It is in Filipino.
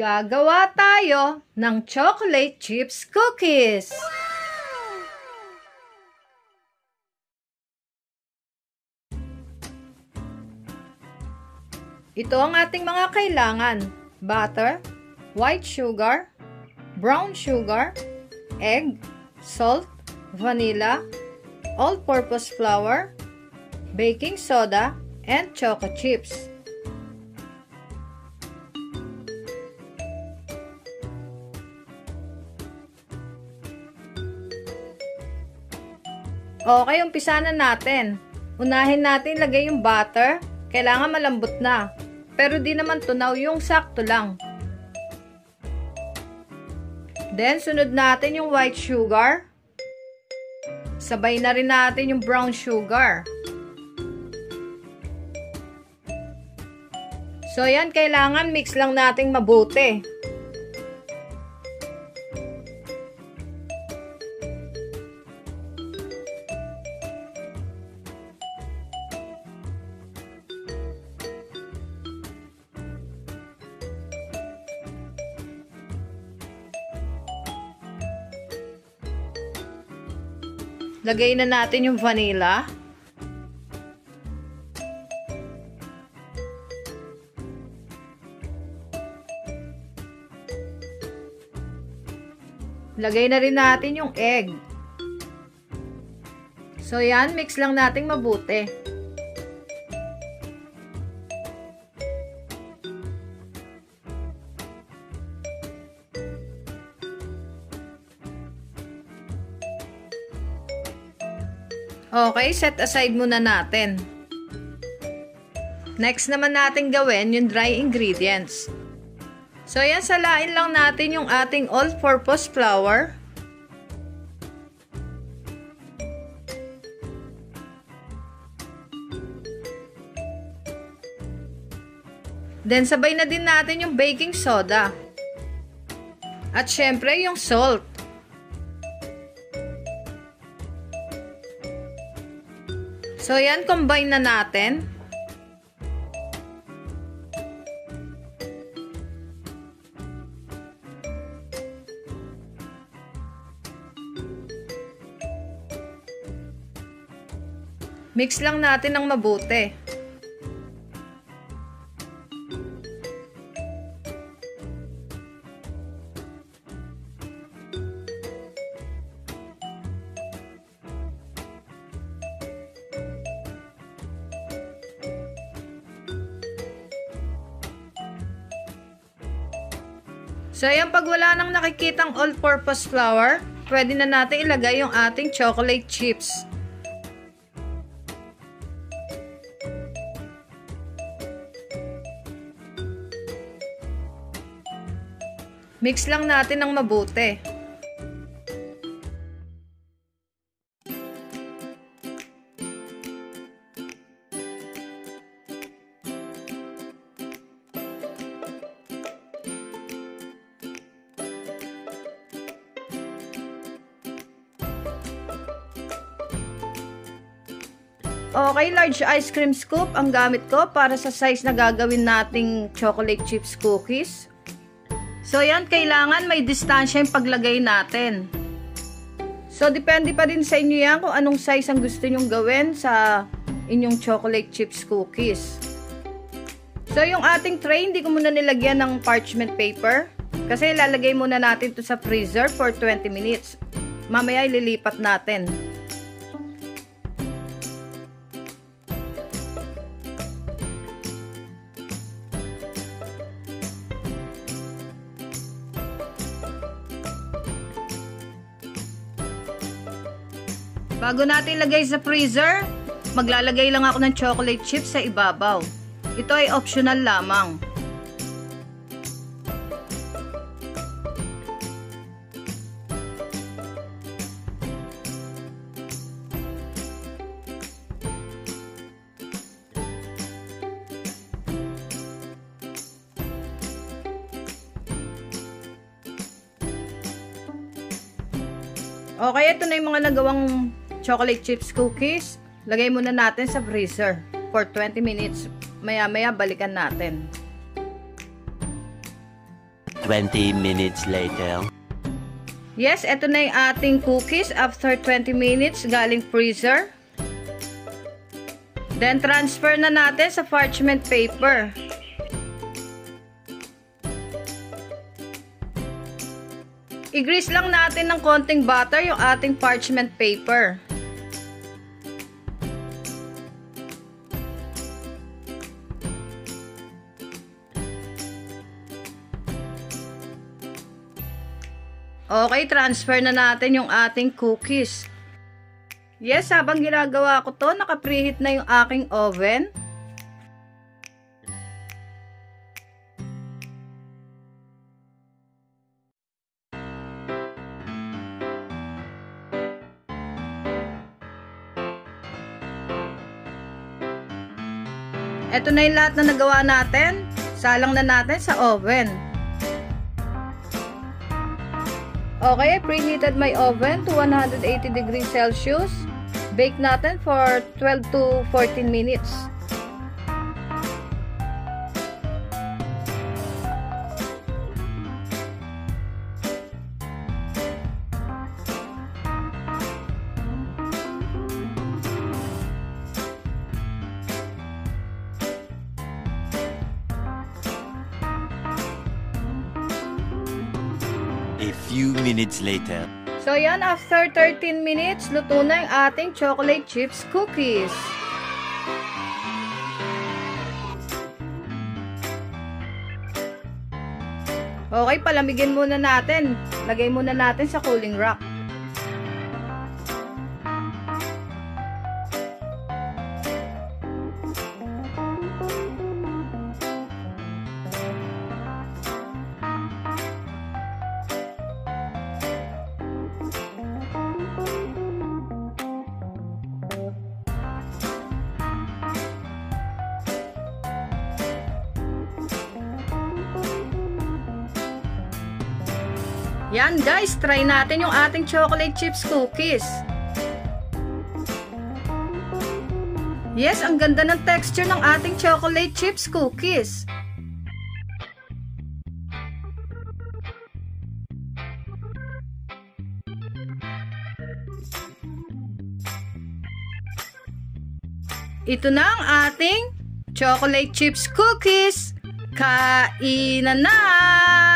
Gagawa tayo ng chocolate chips cookies. Ito ang ating mga kailangan. Butter, white sugar, brown sugar, egg, salt, vanilla, all-purpose flour, baking soda, and choco chips. Okay, umpisa na natin. Unahin natin lagay yung butter. Kailangan malambot na. Pero di naman tunaw yung sakto lang. Then, sunod natin yung white sugar. Sabay na rin natin yung brown sugar. So, yan, kailangan mix lang nating mabuti. Lagay na natin yung vanilla. Lagay na rin natin yung egg. So yan, mix lang natin mabuti. Okay, set aside muna natin. Next naman natin gawin yung dry ingredients. So, yan, salain lang natin yung ating all-purpose flour. Then, sabay na din natin yung baking soda. At syempre, yung salt. So, yan, combine na natin. Mix lang natin ng mabuti. So, ayan, pag wala nang nakikitang all-purpose flour, pwede na natin ilagay yung ating chocolate chips. Mix lang natin ng mabuti. Okay, large ice cream scoop ang gamit ko para sa size na gagawin nating chocolate chips cookies. So, yan, kailangan may distansya yung paglagay natin. So, depende pa din sa inyo yan kung anong size ang gusto nyong gawin sa inyong chocolate chips cookies. So, yung ating tray, hindi ko muna nilagyan ng parchment paper. Kasi lalagay muna natin to sa freezer for 20 minutes. Mamaya ililipat natin. Bago natin ilagay sa freezer, maglalagay lang ako ng chocolate chips sa ibabaw. Ito ay optional lamang. Okay, ito na yung mga nagawang chocolate chips cookies. Lagay muna natin sa freezer for 20 minutes. Maya-maya balikan natin. 20 minutes later. Yes, ito na yung ating cookies after 20 minutes galing freezer. Then, transfer na natin sa parchment paper. I-grease lang natin ng konting butter yung ating parchment paper. Okay, transfer na natin yung ating cookies. Yes, habang ginagawa ko to, naka-preheat na yung aking oven. Ito na yung lahat na nagawa natin. Salang na natin sa oven. Okay, preheated my oven to 180 degrees Celsius. Bake natin for 12 to 14 minutes. Few minutes later. So yan, after 13 minutes, luto na yung ating chocolate chips cookies. Okay, palamigin muna natin. Lagay muna natin sa cooling rack. Yan guys, try natin yung ating chocolate chips cookies. Yes, ang ganda ng texture ng ating chocolate chips cookies. Ito na ang ating chocolate chips cookies. Kainan na!